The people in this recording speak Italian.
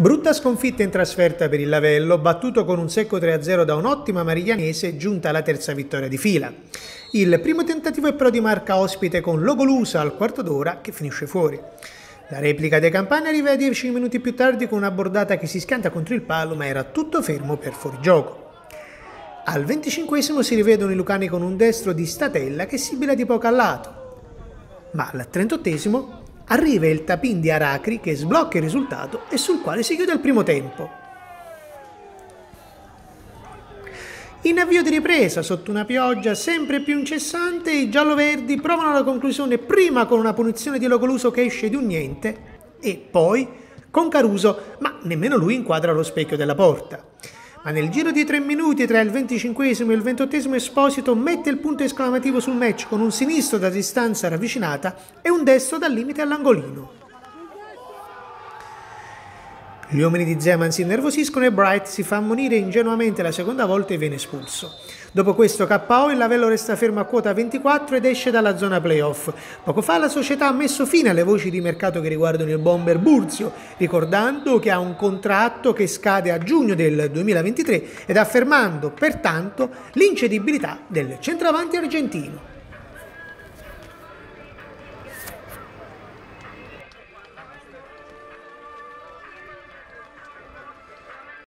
Brutta sconfitta in trasferta per il Lavello, battuto con un secco 3-0 da un'ottima Mariglianese, giunta alla terza vittoria di fila. Il primo tentativo è però di marca ospite con Logolusa al quarto d'ora che finisce fuori. La replica dei Campani arriva 10 minuti più tardi con una bordata che si schianta contro il palo ma era tutto fermo per fuorigioco. Al 25 si rivedono i Lucani con un destro di Statella che sibila di poco al lato. Ma al 38 arriva il tapin di Aracri che sblocca il risultato e sul quale si chiude il primo tempo. In avvio di ripresa, sotto una pioggia sempre più incessante, i gialloverdi provano la conclusione prima con una punizione di Logoluso che esce di un niente e poi con Caruso, ma nemmeno lui inquadra lo specchio della porta ma nel giro di tre minuti tra il 25 e il 28 Esposito mette il punto esclamativo sul match con un sinistro da distanza ravvicinata e un destro dal limite all'angolino. Gli uomini di Zeman si innervosiscono e Bright si fa ammonire ingenuamente la seconda volta e viene espulso. Dopo questo KO il Lavello resta fermo a quota 24 ed esce dalla zona playoff. Poco fa la società ha messo fine alle voci di mercato che riguardano il bomber Burzio, ricordando che ha un contratto che scade a giugno del 2023 ed affermando pertanto l'incedibilità del centravanti argentino.